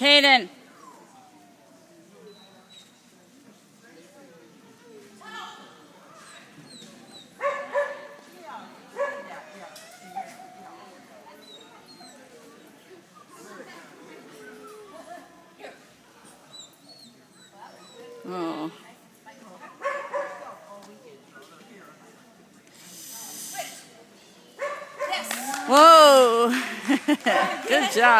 Caden. Oh. Whoa. Good job.